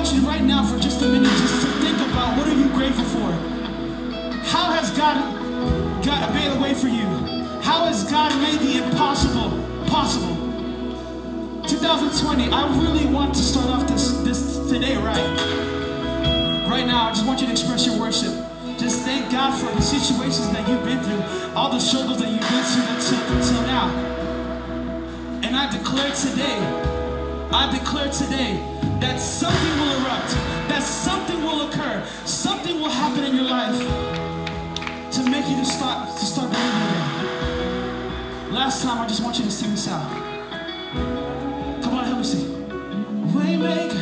want you right now for just a minute just to think about what are you grateful for? How has God, God made a way for you? How has God made the impossible possible? 2020, I really want to start off this, this today right. Right now, I just want you to express your worship. Just thank God for the situations that you've been through, all the struggles that you've been through until, until now. And I declare today, I declare today that something will erupt, that something will occur, something will happen in your life to make you to start to start believing again. Last time, I just want you to sing this out. Come on, help me sing. Waymaker.